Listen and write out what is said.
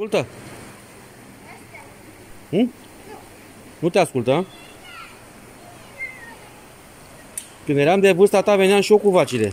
Ascultă! Hm? Nu te ascultă? Când eram de vârsta ta, veneam și eu cu vacile.